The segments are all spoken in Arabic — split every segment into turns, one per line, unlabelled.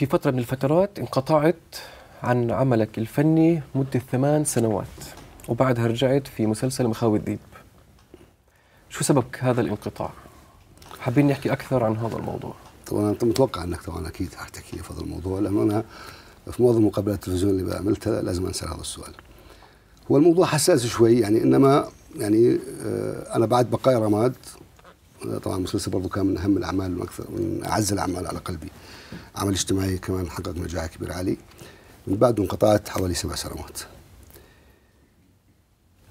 في فترة من الفترات انقطعت عن عملك الفني مدة ثمان سنوات وبعدها رجعت في مسلسل مخاوي الذيب شو سبب هذا الانقطاع؟ حابين نحكي أكثر عن هذا الموضوع
طبعا أنت متوقع أنك طبعا أكيد حتحكي في هذا الموضوع لأنه أنا في معظم مقابلات التلفزيون اللي بعملتها لازم انسال هذا السؤال. هو الموضوع حساس شوي يعني إنما يعني آه، أنا بعد بقايا رماد طبعا المسلسل برضه كان من أهم الأعمال وأكثر من أعز الأعمال على قلبي. عمل اجتماعي كمان حقق نجاح كبير عالي. من بعده انقطعت حوالي سبع سنوات.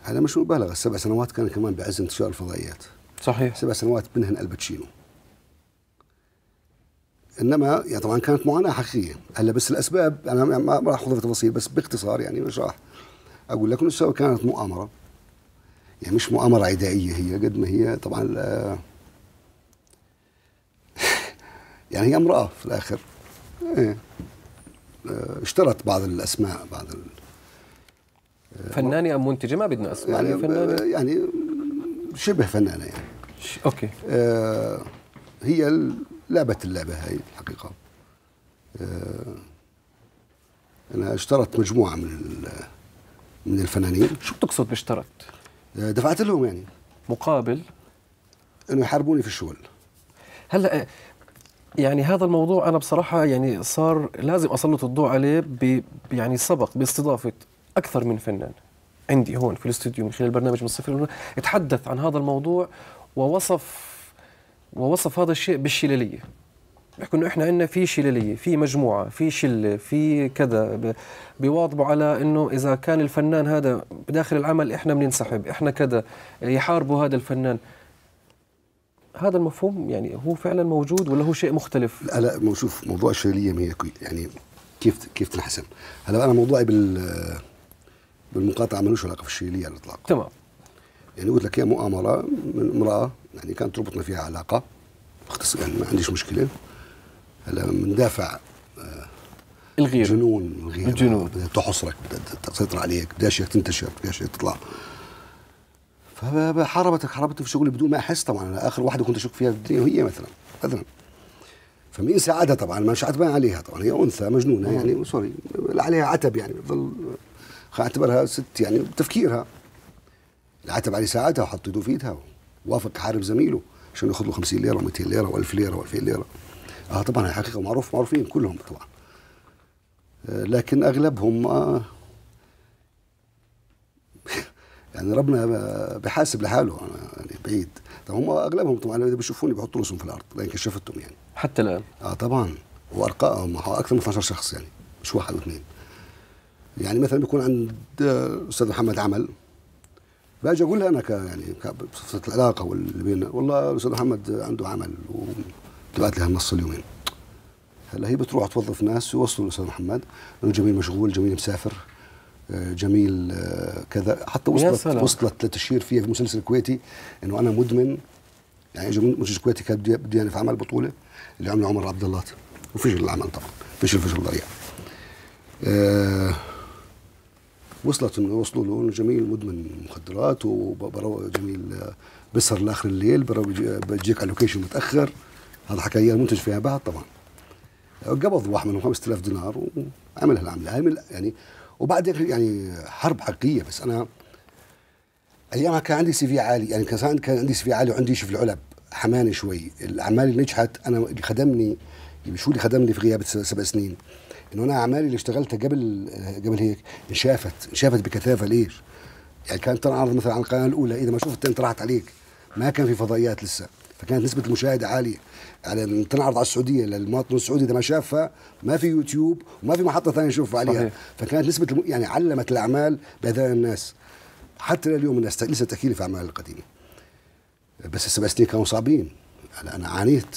هذا مش مبالغة السبع سنوات كان كمان بعز انتشار الفضائيات.
صحيح
سبع سنوات منهن الباتشينو إنما يعني طبعا كانت معاناة حقيقية هلا بس الأسباب أنا ما راح اخوض في تفاصيل بس باختصار يعني مش راح أقول لك إنه السبب كانت مؤامرة يعني مش مؤامرة عدائية هي قد ما هي طبعا آه، يعني هي امرأة في الآخر. إيه. آه، اشترت بعض الأسماء بعض ال
فنانة أم منتجة؟ ما بدنا أسماء
يعني
فنانة.
يعني شبه فنانة يعني.
ش- أوكي.
آه، هي لعبت اللعبة هاي الحقيقة. آه، أنا اشترت مجموعة من من الفنانين.
شو بتقصد باشترت؟
آه، دفعت لهم يعني.
مقابل؟
إنه يحاربوني في الشغل.
هلا يعني هذا الموضوع أنا بصراحة يعني صار لازم أسلط الضوء عليه يعني سبق باستضافة أكثر من فنان عندي هون في الاستوديو من خلال برنامج من الصفر يتحدث عن هذا الموضوع ووصف ووصف هذا الشيء بالشلالية. بيحكوا إنه إحنا عندنا في شلالية في مجموعة في شلة في كذا بيواظبوا على إنه إذا كان الفنان هذا بداخل العمل إحنا بننسحب إحنا كذا يحاربوا هذا الفنان. هذا المفهوم يعني هو فعلا موجود ولا هو شيء مختلف؟
لا لا شوف موضوع ما هي يعني كيف كيف تنحسم هلا أنا موضوعي بال بالمقاطعة ملوش علاقة في الشلالية على الإطلاق.
تمام.
يعني قلت لك هي مؤامرة من امرأة يعني كانت تربطنا فيها علاقة باختصار يعني ما عنديش مشكلة. هلا بندافع
الغير.
جنون الغيرة
الجنون.
بدها تحصرك بدها تسيطر عليك بدهاش تنتشر بدهاش تطلع. فحاربتك حاربتني في شغلي بدون ما أحس طبعا. أنا آخر واحدة كنت أشك فيها في الدنيا وهي مثلا مثلا فمين ساعدها طبعا مش عتبان عليها طبعا. هي أنثى مجنونة يعني سوري. عليها عتب يعني بضل أعتبرها ست يعني بتفكيرها العتب عليه ساعدها وحط ايده في إيدها وافق يحارب زميله عشان ياخذ له 50 ليرة و200 ليرة و1000 ليرة و2000 ليرة. آه طبعا هي حقيقة معروف معروفين كلهم طبعا. آه، لكن أغلبهم آه، يعني ربنا بحاسب لحاله أنا يعني بعيد. طبعا هم أغلبهم طبعا اذا بيشوفوني بيحطوا راسهم في الأرض لكن كشفتهم يعني.
حتى الآن؟
آه طبعا. وأرقام أكثر من 12 شخص يعني مش واحد واثنين يعني مثلا بيكون عند آه، أستاذ محمد عمل باجي أقول أنا ك يعني بصفة العلاقة واللي بيننا والله الأستاذ محمد عنده عمل وتبعت لها النص اليومين. هلأ هي بتروح توظف ناس يوصلوا للاستاذ محمد إنه جميل مشغول جميل مسافر. جميل آه، كذا. حتى وصلت. وصلت لتشهير فيها في مسلسل كويتي إنه أنا مدمن. يعني منتج كويتي كان بده يعني في عمل بطولة اللي عمله عمر عبد الله. وفشل العمل طبعا. فشل فشل ذريع آه وصلت إنه وصلوا له إنه جميل مدمن مخدرات وبرو جميل آه، بسهر لآخر الليل بيجيك على ال location متأخر. هذا حكى إياه المنتج فيها بعد طبعا. قبض واحد منهم 5000 دينار وعمل هالعمله هاي من يعني وبعد هيك يعني حرب حقيقية بس أنا أيامها كان عندي CV عالي يعني كان كان عندي CV عالي وعندي شيء في العلب حماني شوي. الأعمال اللي نجحت أنا اللي خدمني شو اللي خدمني في غياب سبع سنين؟ إنه أنا أعمالي اللي اشتغلتها قبل قبل هيك انشافت انشافت بكثافة ليش؟ يعني كانت تنعرض مثلا على القناة الأولى إذا ما شفت أنت راحت عليك. ما كان في فضائيات لسه. فكانت نسبة المشاهدة عالية. على أن تنعرض على السعودية للمواطن السعودي إذا ما شافها ما في يوتيوب وما في محطة ثانية يشوفها عليها.
صحيح.
فكانت نسبة الم... يعني علمت الأعمال بأذان الناس. حتى اليوم الناس لسه تحكي لي في أعمال القديمة. بس السبع سنين كانوا صعبين. أنا عانيت.